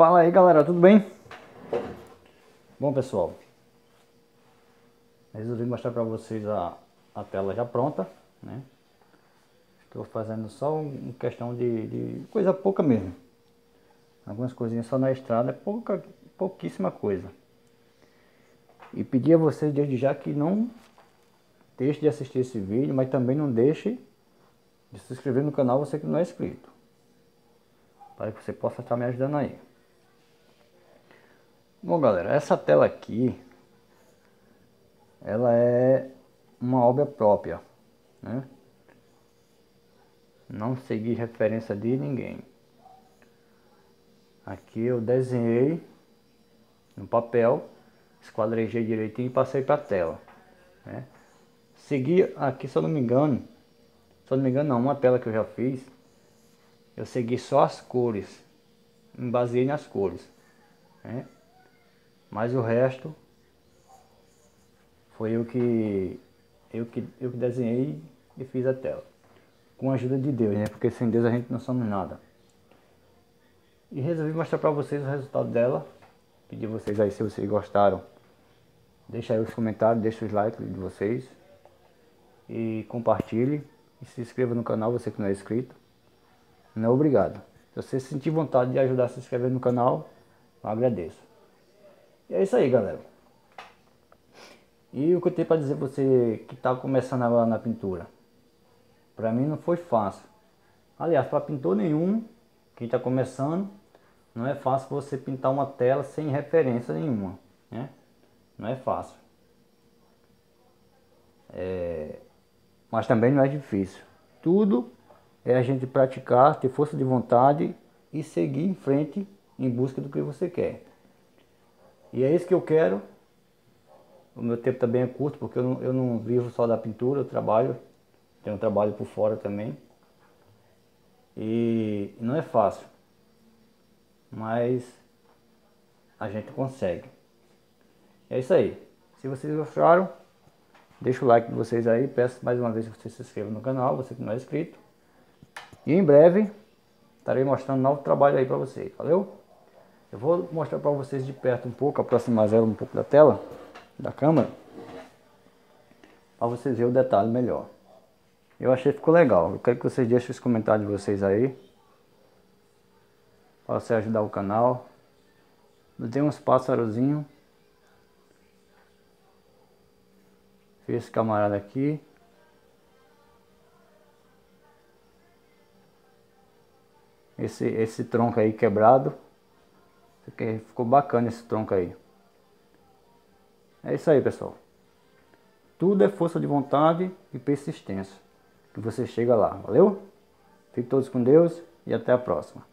Fala aí galera, tudo bem? Bom pessoal, resolvi mostrar para vocês a, a tela já pronta, né? Estou fazendo só uma questão de, de, coisa pouca mesmo. Algumas coisinhas só na estrada, é pouca, pouquíssima coisa. E pedir a vocês desde já que não deixe de assistir esse vídeo, mas também não deixe de se inscrever no canal você que não é inscrito. Para que você possa estar me ajudando aí. Bom galera, essa tela aqui ela é uma obra própria, né? Não segui referência de ninguém. Aqui eu desenhei no papel, esquadrejei direitinho e passei para a tela. Né? Segui aqui, se eu não me engano, se eu não me engano não, uma tela que eu já fiz, eu segui só as cores, me baseei nas cores. Né? Mas o resto foi eu que eu que eu que desenhei e fiz a tela. Com a ajuda de Deus, né? Porque sem Deus a gente não somos nada. E resolvi mostrar para vocês o resultado dela. Pedir vocês aí se vocês gostaram. Deixa aí os comentários, deixa os likes de vocês. E compartilhe. E se inscreva no canal, você que não é inscrito. Não obrigado. Se você sentir vontade de ajudar a se inscrever no canal, eu agradeço. E é isso aí, galera. E o que eu tenho para dizer você que está começando agora na pintura? Para mim não foi fácil. Aliás, para pintor nenhum, quem está começando, não é fácil você pintar uma tela sem referência nenhuma. Né? Não é fácil. É... Mas também não é difícil. Tudo é a gente praticar, ter força de vontade e seguir em frente em busca do que você quer. E é isso que eu quero. O meu tempo também é curto, porque eu não, eu não vivo só da pintura, eu trabalho, tenho um trabalho por fora também. E não é fácil, mas a gente consegue. É isso aí. Se vocês gostaram, deixa o like de vocês aí. Peço mais uma vez que você se inscreva no canal, você que não é inscrito. E em breve estarei mostrando novo trabalho aí para vocês. Valeu? Eu vou mostrar para vocês de perto um pouco, aproximar ela um pouco da tela, da câmera, para vocês verem o detalhe melhor. Eu achei que ficou legal. Eu quero que vocês deixem os comentários de vocês aí, para você ajudar o canal. Tem uns pássarozinhos. Fiz esse camarada aqui. Esse, esse tronco aí quebrado. Ficou bacana esse tronco aí. É isso aí, pessoal. Tudo é força de vontade e persistência. Que você chega lá. Valeu? Fiquem todos com Deus e até a próxima.